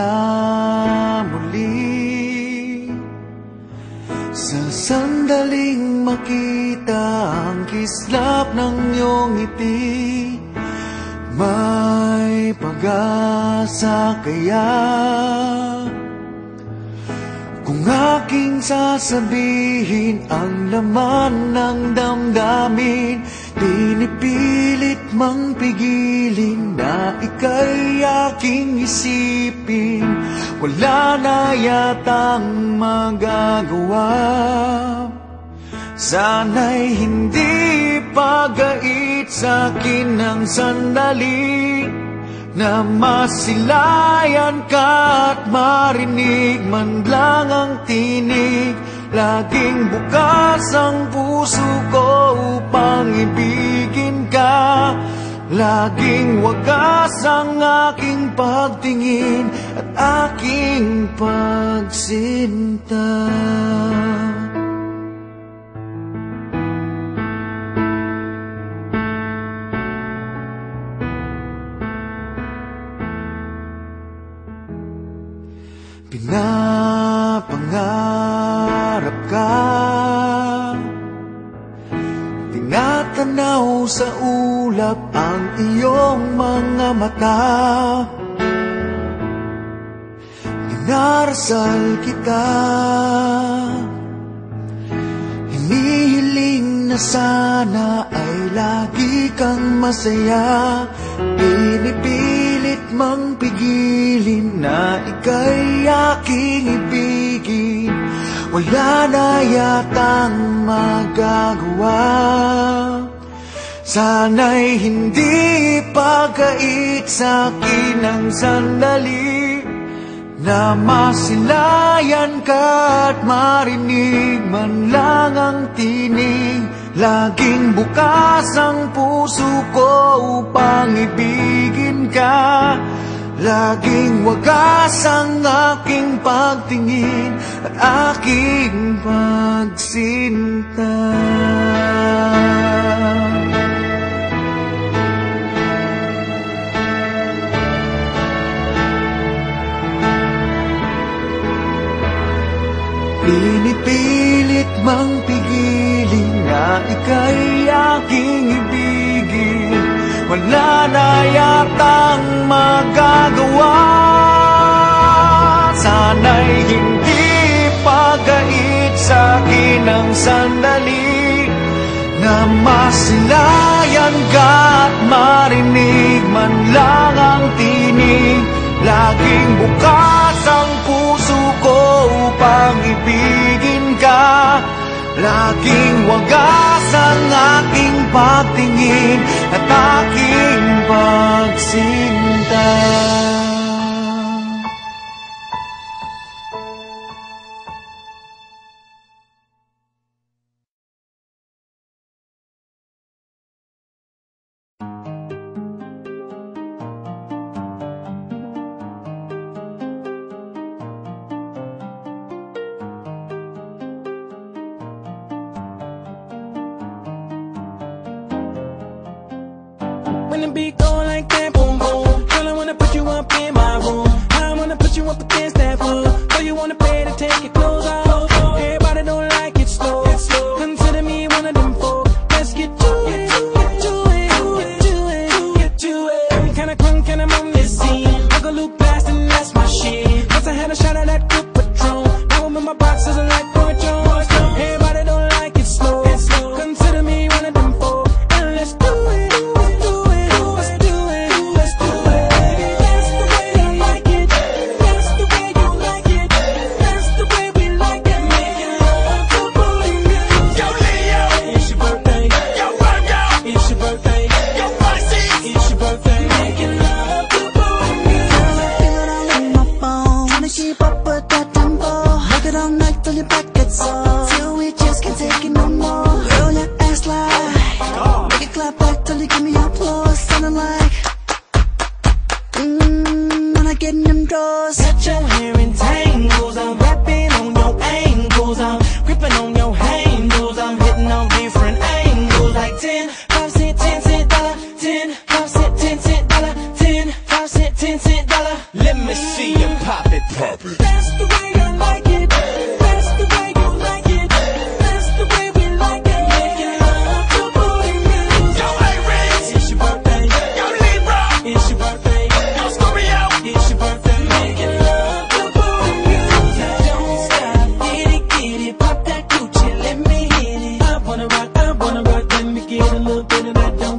na muli. Sa sandaling makita ang kislap ng iyong ngiti May pag-asa kaya? Kung aking sasabihin ang laman ng damdamin Pinipilit mang pigilin na ika'y aking isipin. Wala na yatang magagawa. Sana'y hindi pagait sa akin ng sandali Na masilayan ka at marinig man lang ang tinig. Laging bukas ang puso ko upang ibigin ka Laging wagas ang aking pagtingin at aking pagsinta. Pinapangarap ka. Tinatanaw sa ulap ang iyong mga mata. Dinarasal kita. Hinihiling na sana ay lagi kang masaya. Pinipilit mang pigilin na ika'y aking ibigin. Wala na yatang magagawa. Sana'y hindi pagkait sa'kin ang sandali Na masilayan ka at marinig man lang ang tinig. Laging bukas ang puso ko upang ibigin ka. Laging wagas ang aking pagtingin at aking pagsinta. Pinipilit mang pigilin na ika'y aking ibigin. Wala na yatang magagawa. Sana'y hindi pagait sa'kin ang sandali Na masilayan ka at marinig man lang ang tinig. Laging bukas ang Laging wagas ang aking pagtingin at aking pagsinta. be gone. Papa. in that